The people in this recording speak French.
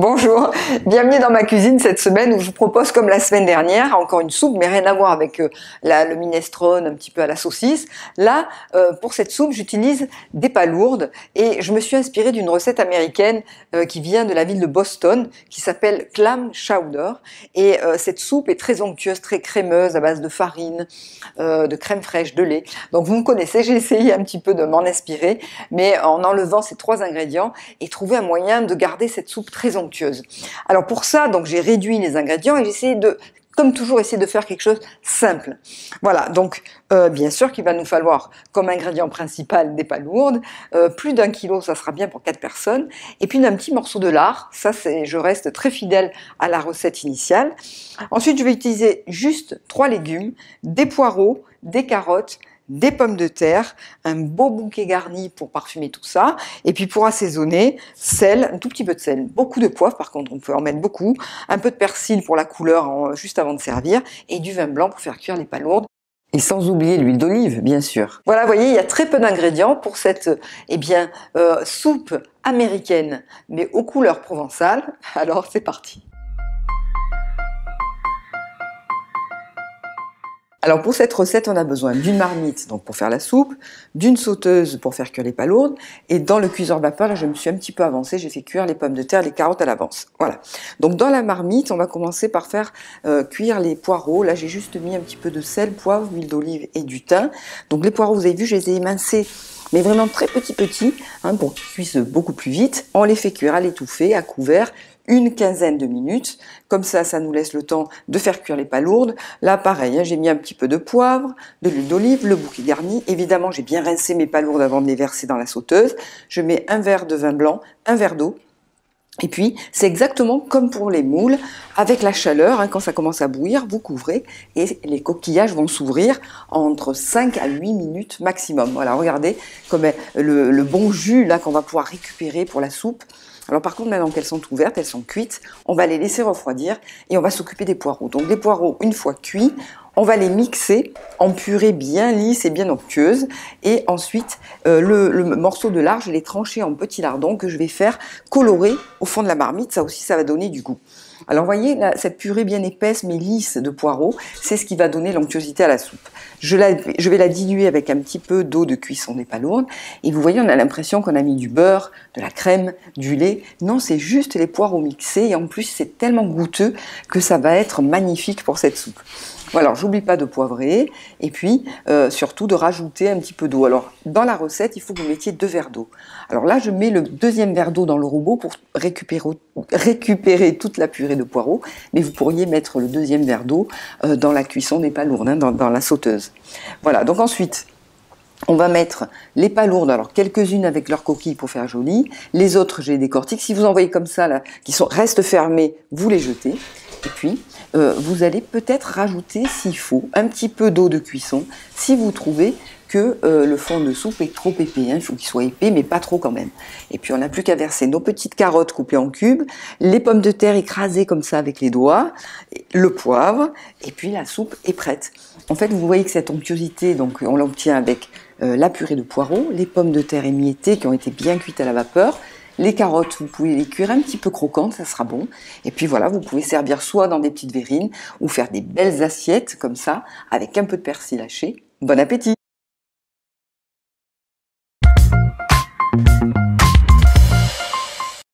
Bonjour, bienvenue dans ma cuisine cette semaine où je vous propose comme la semaine dernière encore une soupe mais rien à voir avec euh, le minestrone un petit peu à la saucisse. Là, euh, pour cette soupe, j'utilise des palourdes et je me suis inspirée d'une recette américaine euh, qui vient de la ville de Boston qui s'appelle clam chowder et cette soupe est très onctueuse, très crémeuse à base de farine, de crème fraîche, de lait. Donc vous me connaissez, j'ai essayé un petit peu de m'en inspirer mais en enlevant ces trois ingrédients et trouver un moyen de garder cette soupe très onctueuse alors pour ça, donc j'ai réduit les ingrédients et j'ai essayé de comme toujours, essayer de faire quelque chose simple. Voilà, donc euh, bien sûr qu'il va nous falloir comme ingrédient principal des palourdes, euh, plus d'un kilo, ça sera bien pour quatre personnes, et puis un petit morceau de lard, ça c'est, je reste très fidèle à la recette initiale. Ensuite, je vais utiliser juste trois légumes, des poireaux, des carottes, des pommes de terre, un beau bouquet garni pour parfumer tout ça, et puis pour assaisonner, sel, un tout petit peu de sel, beaucoup de poivre par contre, on peut en mettre beaucoup, un peu de persil pour la couleur juste avant de servir, et du vin blanc pour faire cuire les palourdes. Et sans oublier l'huile d'olive, bien sûr. Voilà, vous voyez, il y a très peu d'ingrédients pour cette eh bien, euh, soupe américaine, mais aux couleurs provençales. Alors, c'est parti. Alors pour cette recette, on a besoin d'une marmite donc pour faire la soupe, d'une sauteuse pour faire cuire les palourdes, et dans le cuiseur vapeur, là je me suis un petit peu avancée, j'ai fait cuire les pommes de terre, les carottes à l'avance. Voilà. Donc dans la marmite, on va commencer par faire euh, cuire les poireaux. Là j'ai juste mis un petit peu de sel, poivre, huile d'olive et du thym. Donc les poireaux, vous avez vu, je les ai émincés mais vraiment très petits petits, hein, pour qu'ils cuisent beaucoup plus vite. On les fait cuire à l'étouffée, à couvert, une quinzaine de minutes. Comme ça, ça nous laisse le temps de faire cuire les palourdes. Là, pareil, hein, j'ai mis un petit peu de poivre, de l'huile d'olive, le bouquet garni. Évidemment, j'ai bien rincé mes palourdes avant de les verser dans la sauteuse. Je mets un verre de vin blanc, un verre d'eau. Et puis, c'est exactement comme pour les moules, avec la chaleur, hein, quand ça commence à bouillir, vous couvrez et les coquillages vont s'ouvrir entre 5 à 8 minutes maximum. Voilà, regardez comme le, bon jus là qu'on va pouvoir récupérer pour la soupe. Alors par contre, maintenant qu'elles sont ouvertes, elles sont cuites, on va les laisser refroidir et on va s'occuper des poireaux. Donc les poireaux, une fois cuits, on va les mixer en purée bien lisse et bien onctueuse. Et ensuite, euh, le, morceau de lard, je l'ai tranché en petits lardons que je vais faire colorer au fond de la marmite. Ça aussi, ça va donner du goût. Alors voyez, là, cette purée bien épaisse mais lisse de poireaux, c'est ce qui va donner l'onctuosité à la soupe. Je, je, vais la diluer avec un petit peu d'eau de cuisson des palourdes. Et vous voyez, on a l'impression qu'on a mis du beurre, de la crème, du lait. Non, c'est juste les poireaux mixés. Et en plus, c'est tellement goûteux que ça va être magnifique pour cette soupe. Voilà, j'oublie pas de poivrer et puis euh, surtout de rajouter un petit peu d'eau. Alors dans la recette, il faut que vous mettiez deux verres d'eau. Alors là, je mets le deuxième verre d'eau dans le robot pour récupérer, toute la purée de poireaux, mais vous pourriez mettre le deuxième verre d'eau euh, dans la cuisson des palourdes, hein, dans, la sauteuse. Voilà, donc ensuite, on va mettre les palourdes, alors quelques-unes avec leurs coquilles pour faire joli, les autres j'ai décortique. Si vous en voyez comme ça, qui sont, restent fermées, vous les jetez. Et puis, euh, vous allez peut-être rajouter, s'il faut, un petit peu d'eau de cuisson, si vous trouvez que euh, le fond de soupe est trop épais. Hein. Il faut qu'il soit épais, mais pas trop quand même. Et puis on n'a plus qu'à verser nos petites carottes coupées en cubes, les pommes de terre écrasées comme ça avec les doigts, le poivre, et puis la soupe est prête. En fait, vous voyez que cette onctuosité, donc on l'obtient avec euh, la purée de poireaux, les pommes de terre émiettées qui ont été bien cuites à la vapeur, les carottes, vous pouvez les cuire un petit peu croquantes, ça sera bon. Et puis voilà, vous pouvez servir soit dans des petites verrines ou faire des belles assiettes comme ça avec un peu de persil haché. Bon appétit